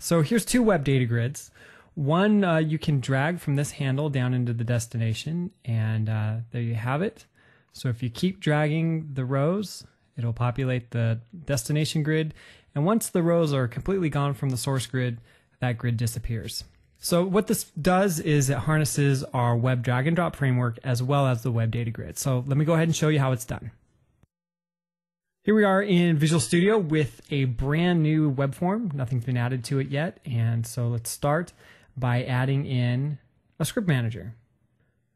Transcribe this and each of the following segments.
So here's two web data grids. One uh, you can drag from this handle down into the destination, and uh, there you have it. So if you keep dragging the rows, it'll populate the destination grid. And once the rows are completely gone from the source grid, that grid disappears. So what this does is it harnesses our web drag and drop framework as well as the web data grid. So let me go ahead and show you how it's done. Here we are in Visual Studio with a brand new web form. Nothing's been added to it yet. And so let's start by adding in a script manager.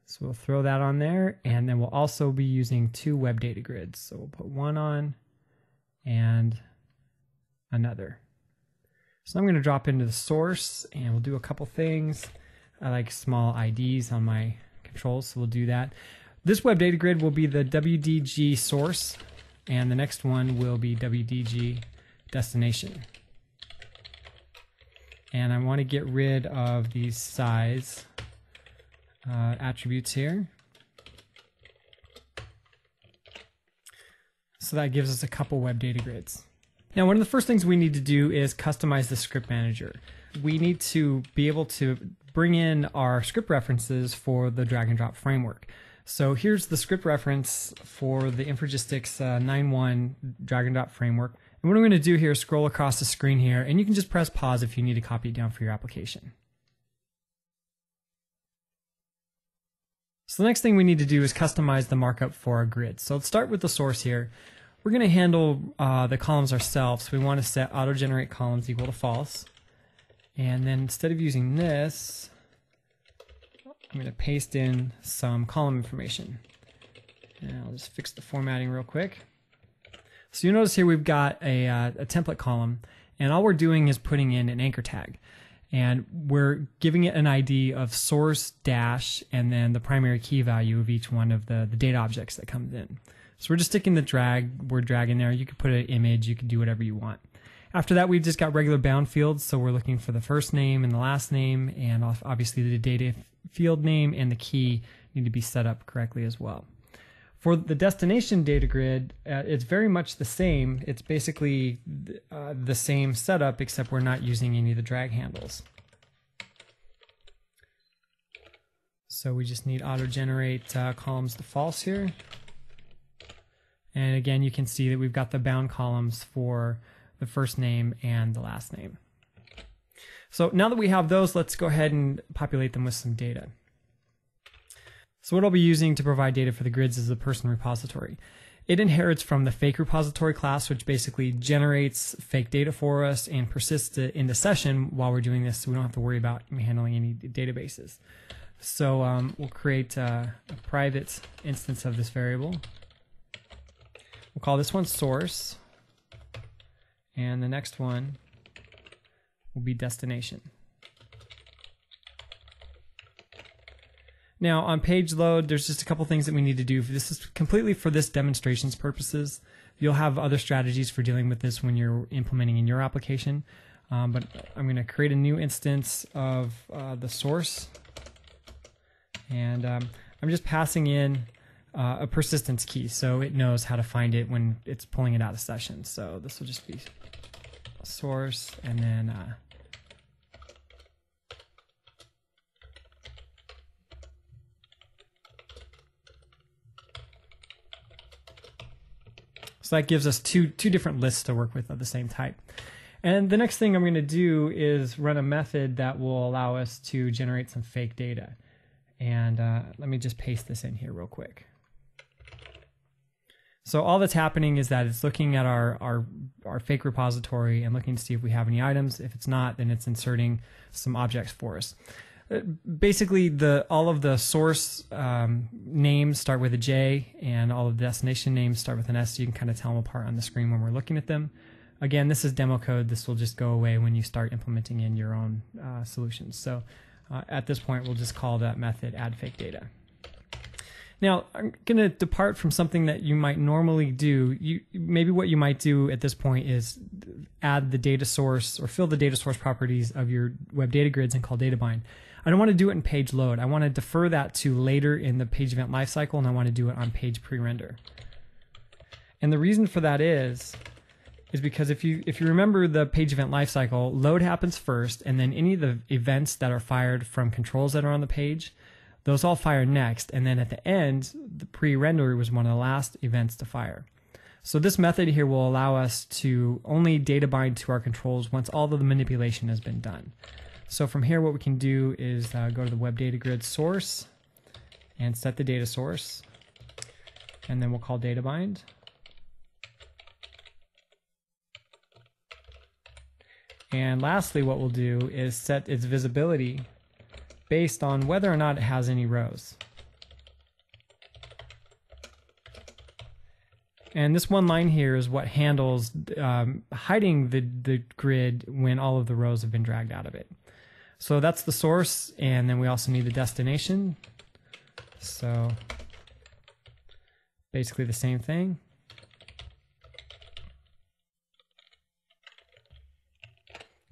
So we'll throw that on there. And then we'll also be using two web data grids. So we'll put one on and another. So I'm going to drop into the source and we'll do a couple things. I like small IDs on my controls, so we'll do that. This web data grid will be the WDG source and the next one will be WDG destination. And I want to get rid of these size uh, attributes here. So that gives us a couple web data grids. Now, one of the first things we need to do is customize the script manager. We need to be able to bring in our script references for the drag and drop framework. So here's the script reference for the Infragistics uh, 9.1 drag and framework. And what I'm going to do here is scroll across the screen here, and you can just press pause if you need to copy it down for your application. So the next thing we need to do is customize the markup for our grid. So let's start with the source here. We're going to handle uh, the columns ourselves. We want to set auto generate columns equal to false. And then instead of using this, I'm going to paste in some column information. And I'll just fix the formatting real quick. So you notice here we've got a, uh, a template column, and all we're doing is putting in an anchor tag. And we're giving it an ID of source dash and then the primary key value of each one of the, the data objects that comes in. So we're just sticking the drag, word drag in there. You could put an image, you could do whatever you want. After that, we've just got regular bound fields. So we're looking for the first name and the last name, and obviously the data field name and the key need to be set up correctly as well. For the destination data grid, uh, it's very much the same. It's basically uh, the same setup, except we're not using any of the drag handles. So we just need auto-generate uh, columns to false here. And again, you can see that we've got the bound columns for the first name and the last name. So now that we have those, let's go ahead and populate them with some data. So what I'll be using to provide data for the grids is the person repository. It inherits from the fake repository class, which basically generates fake data for us and persists it in the session while we're doing this, so we don't have to worry about handling any databases. So um, we'll create a, a private instance of this variable. We'll call this one source. And the next one will be destination. Now on page load, there's just a couple things that we need to do. This is completely for this demonstration's purposes. You'll have other strategies for dealing with this when you're implementing in your application. Um, but I'm going to create a new instance of uh, the source. And um, I'm just passing in uh, a persistence key so it knows how to find it when it's pulling it out of session. So this will just be source and then uh, So that gives us two two different lists to work with of the same type. And the next thing I'm going to do is run a method that will allow us to generate some fake data. And uh, let me just paste this in here real quick. So all that's happening is that it's looking at our, our, our fake repository and looking to see if we have any items. If it's not, then it's inserting some objects for us. Uh, basically, the all of the source um, names start with a J, and all of the destination names start with an S. So you can kind of tell them apart on the screen when we're looking at them. Again, this is demo code. This will just go away when you start implementing in your own uh, solutions. So uh, at this point, we'll just call that method add fake data. Now, I'm going to depart from something that you might normally do. You maybe what you might do at this point is add the data source or fill the data source properties of your web data grids and call databind. I don't want to do it in page load. I want to defer that to later in the page event lifecycle, and I want to do it on page pre-render. And the reason for that is is because if you if you remember the page event lifecycle, load happens first, and then any of the events that are fired from controls that are on the page, those all fire next, and then at the end, the pre-render was one of the last events to fire. So this method here will allow us to only data bind to our controls once all of the manipulation has been done. So from here, what we can do is uh, go to the web data grid source and set the data source, and then we'll call data bind. And lastly, what we'll do is set its visibility based on whether or not it has any rows. And this one line here is what handles um, hiding the, the grid when all of the rows have been dragged out of it. So that's the source, and then we also need the destination. So basically the same thing.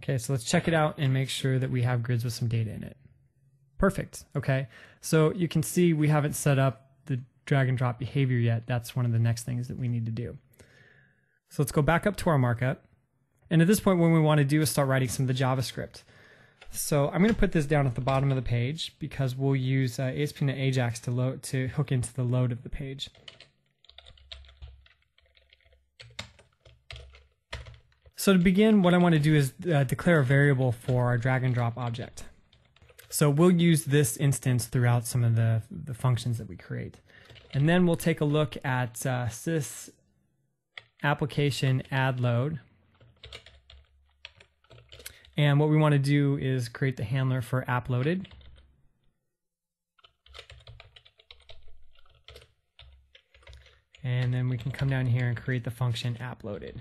Okay, so let's check it out and make sure that we have grids with some data in it. Perfect. Okay, so you can see we haven't set up the drag and drop behavior yet. That's one of the next things that we need to do. So let's go back up to our markup. And at this point, what we want to do is start writing some of the JavaScript. So I'm going to put this down at the bottom of the page because we'll use uh, ASP.NET Ajax to load to hook into the load of the page. So to begin, what I want to do is uh, declare a variable for our drag and drop object. So we'll use this instance throughout some of the, the functions that we create. And then we'll take a look at uh, sys application add load. And what we want to do is create the handler for app loaded. And then we can come down here and create the function app loaded.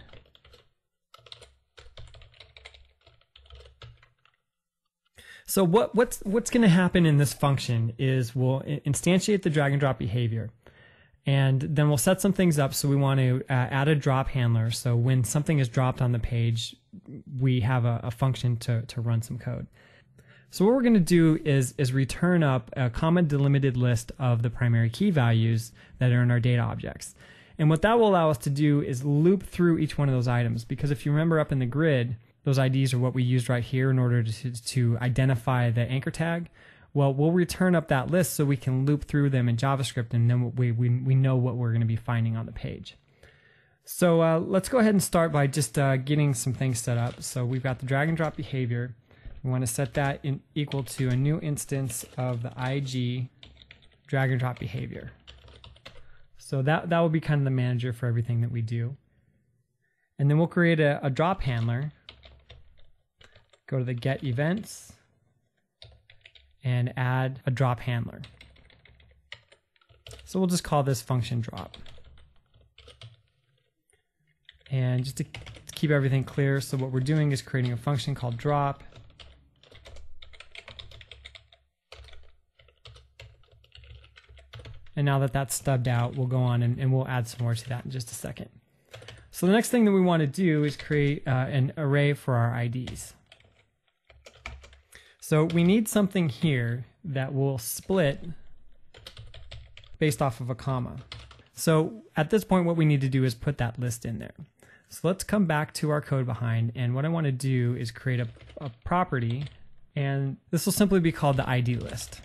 So what, what's what's going to happen in this function is we'll instantiate the drag and drop behavior, and then we'll set some things up. So we want to uh, add a drop handler. So when something is dropped on the page, we have a, a function to to run some code. So what we're going to do is is return up a comma delimited list of the primary key values that are in our data objects. And what that will allow us to do is loop through each one of those items because if you remember up in the grid, those IDs are what we used right here in order to, to identify the anchor tag. Well, we'll return up that list so we can loop through them in JavaScript and then we, we, we know what we're going to be finding on the page. So uh, let's go ahead and start by just uh, getting some things set up. So we've got the drag and drop behavior. We want to set that in equal to a new instance of the IG drag and drop behavior. So that, that will be kind of the manager for everything that we do. And then we'll create a, a drop handler go to the get events and add a drop handler. So we'll just call this function drop. And just to keep everything clear, so what we're doing is creating a function called drop. And now that that's stubbed out, we'll go on and, and we'll add some more to that in just a second. So the next thing that we want to do is create uh, an array for our IDs. So we need something here that will split based off of a comma. So at this point, what we need to do is put that list in there. So let's come back to our code behind. And what I want to do is create a, a property. And this will simply be called the ID list.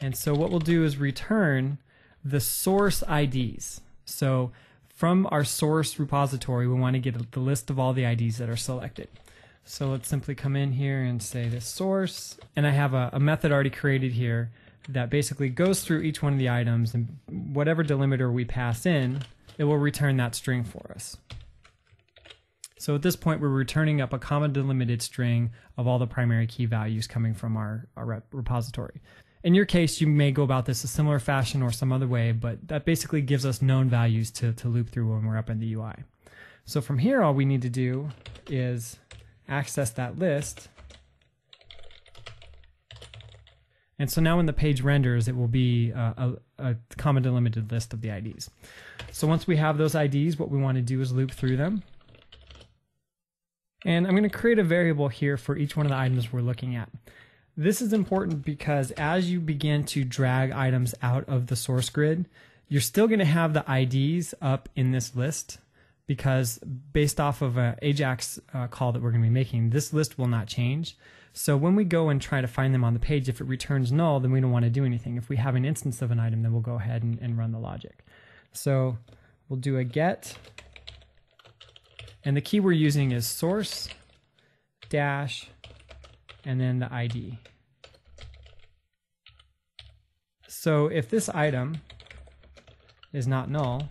And so what we'll do is return the source IDs. So from our source repository, we want to get the list of all the IDs that are selected. So let's simply come in here and say this source, and I have a, a method already created here that basically goes through each one of the items and whatever delimiter we pass in, it will return that string for us. So at this point, we're returning up a comma delimited string of all the primary key values coming from our, our repository. In your case, you may go about this a similar fashion or some other way, but that basically gives us known values to, to loop through when we're up in the UI. So from here, all we need to do is access that list. And so now when the page renders, it will be uh, a, a, a comma delimited list of the IDs. So once we have those IDs, what we want to do is loop through them. And I'm going to create a variable here for each one of the items we're looking at. This is important because as you begin to drag items out of the source grid, You're still going to have the IDs up in this list because based off of an Ajax uh, call that we're going to be making, this list will not change. So when we go and try to find them on the page, if it returns null, then we don't want to do anything. If we have an instance of an item, then we'll go ahead and, and run the logic. So we'll do a get, and the key we're using is source dash and then the ID. So if this item is not null,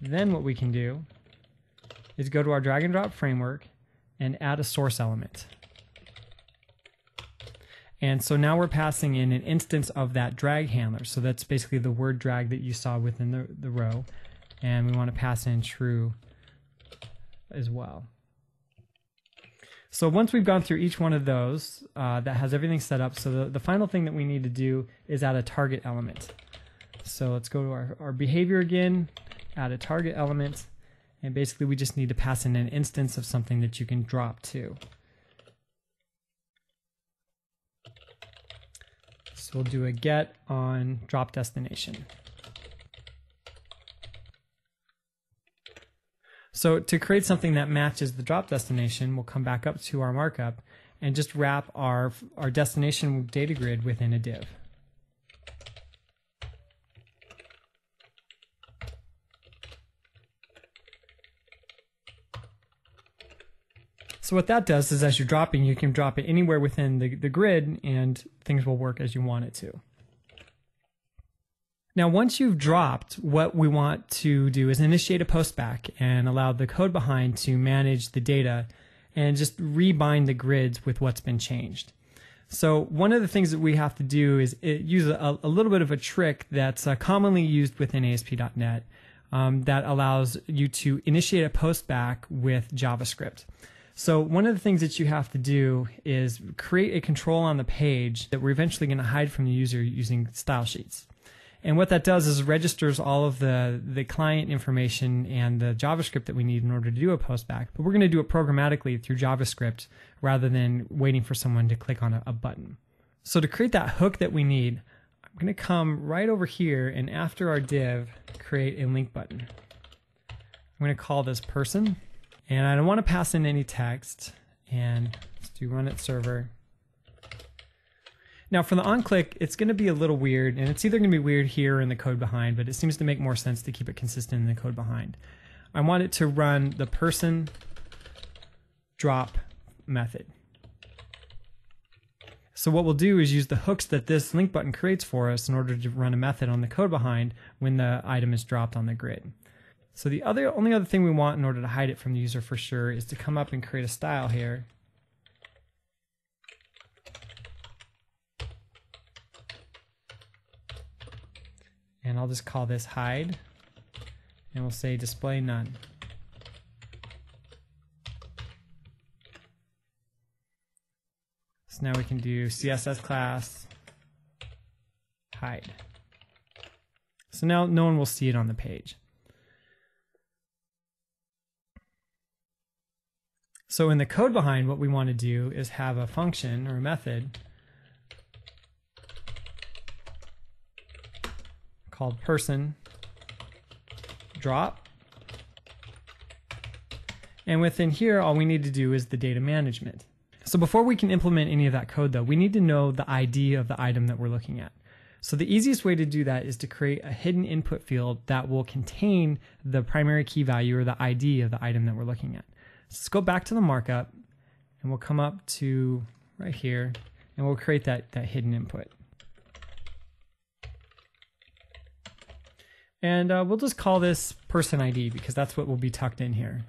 then what we can do is go to our drag and drop framework and add a source element. And so now we're passing in an instance of that drag handler. So that's basically the word drag that you saw within the, the row. And we want to pass in true as well. So once we've gone through each one of those, uh, that has everything set up. So the, the final thing that we need to do is add a target element. So let's go to our, our behavior again, add a target element, and basically we just need to pass in an instance of something that you can drop to. So we'll do a get on drop destination. So to create something that matches the drop destination, we'll come back up to our markup and just wrap our, our destination data grid within a div. So what that does is as you're dropping, you can drop it anywhere within the, the grid and things will work as you want it to. Now, once you've dropped, what we want to do is initiate a postback and allow the code behind to manage the data and just rebind the grids with what's been changed. So one of the things that we have to do is use a, a, little bit of a trick that's uh, commonly used within ASP.NET um, that allows you to initiate a postback with JavaScript. So one of the things that you have to do is create a control on the page that we're eventually going to hide from the user using style sheets. And what that does is registers all of the, the client information and the JavaScript that we need in order to do a postback. But we're going to do it programmatically through JavaScript rather than waiting for someone to click on a, a button. So to create that hook that we need, I'm going to come right over here and after our div, create a link button. I'm going to call this person and I don't want to pass in any text and let's do run it server. Now for the onClick, it's going to be a little weird, and it's either going to be weird here in the code behind, but it seems to make more sense to keep it consistent in the code behind. I want it to run the person drop method. So what we'll do is use the hooks that this link button creates for us in order to run a method on the code behind when the item is dropped on the grid. So the other only other thing we want in order to hide it from the user for sure is to come up and create a style here and I'll just call this hide and we'll say display none. So now we can do CSS class hide. So now no one will see it on the page. So in the code behind what we want to do is have a function or a method called person drop. And within here, all we need to do is the data management. So before we can implement any of that code though, we need to know the ID of the item that we're looking at. So the easiest way to do that is to create a hidden input field that will contain the primary key value or the ID of the item that we're looking at. So let's go back to the markup and we'll come up to right here and we'll create that, that hidden input. And uh, we'll just call this person ID because that's what will be tucked in here.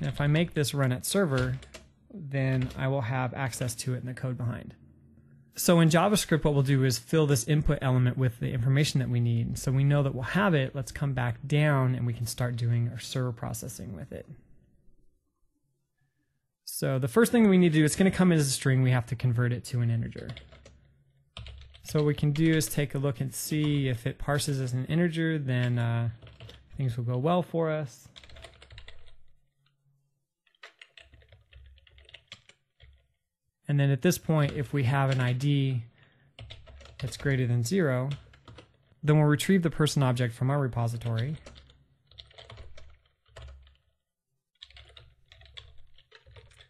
And if I make this run at server, then I will have access to it in the code behind. So in JavaScript, what we'll do is fill this input element with the information that we need. So we know that we'll have it. Let's come back down and we can start doing our server processing with it. So the first thing we need to do, it's going to come as a string. We have to convert it to an integer. So what we can do is take a look and see if it parses as an integer, then uh, things will go well for us. And then at this point, if we have an ID that's greater than zero, then we'll retrieve the person object from our repository.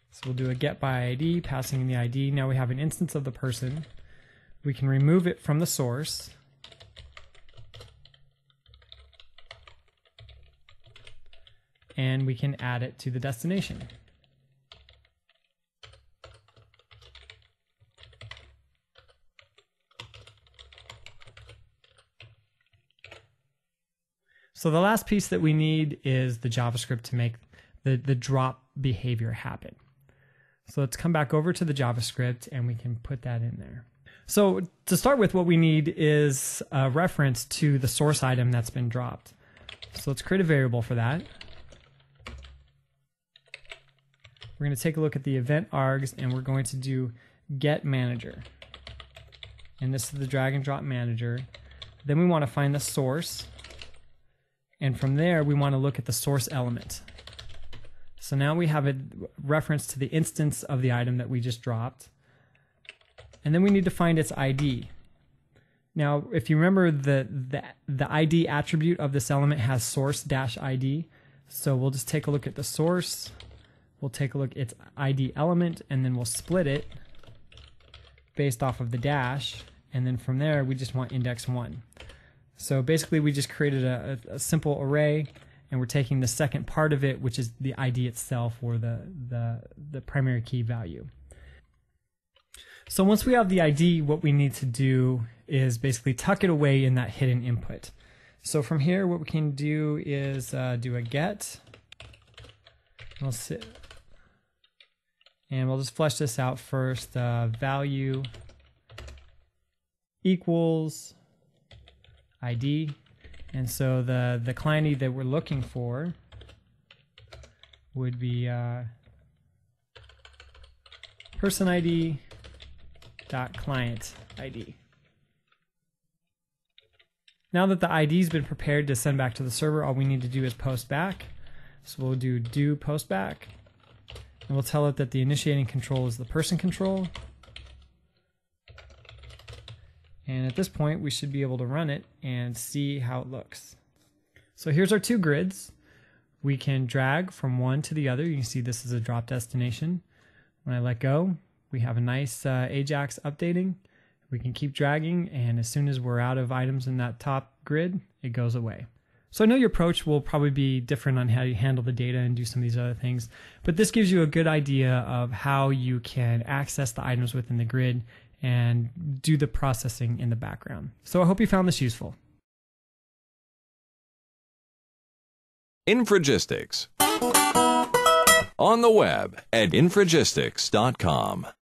So we'll do a get by ID, passing in the ID. Now we have an instance of the person. We can remove it from the source. And we can add it to the destination. So the last piece that we need is the JavaScript to make the, the drop behavior happen. So let's come back over to the JavaScript and we can put that in there. So to start with, what we need is a reference to the source item that's been dropped. So let's create a variable for that. We're going to take a look at the event args and we're going to do get manager. And this is the drag and drop manager. Then we want to find the source and from there, we want to look at the source element. So now we have a reference to the instance of the item that we just dropped. And then we need to find its ID. Now, if you remember, the, the, the ID attribute of this element has source dash ID. So we'll just take a look at the source. We'll take a look at its ID element, and then we'll split it based off of the dash. And then from there, we just want index 1. So basically we just created a, a, simple array and we're taking the second part of it, which is the ID itself or the, the, the primary key value. So once we have the ID, what we need to do is basically tuck it away in that hidden input. So from here, what we can do is uh, do a get. We'll sit, and we'll just flesh this out first. Uh, value equals ID. And so the, the client ID that we're looking for would be uh, person ID dot client ID. Now that the ID has been prepared to send back to the server, all we need to do is post back. So we'll do do post back, and we'll tell it that the initiating control is the person control, And at this point, we should be able to run it and see how it looks. So here's our two grids. We can drag from one to the other. You can see this is a drop destination. When I let go, we have a nice uh, Ajax updating. We can keep dragging, and as soon as we're out of items in that top grid, it goes away. So I know your approach will probably be different on how you handle the data and do some of these other things, but this gives you a good idea of how you can access the items within the grid and do the processing in the background. So I hope you found this useful. Infragistics. On the web at infragistics.com.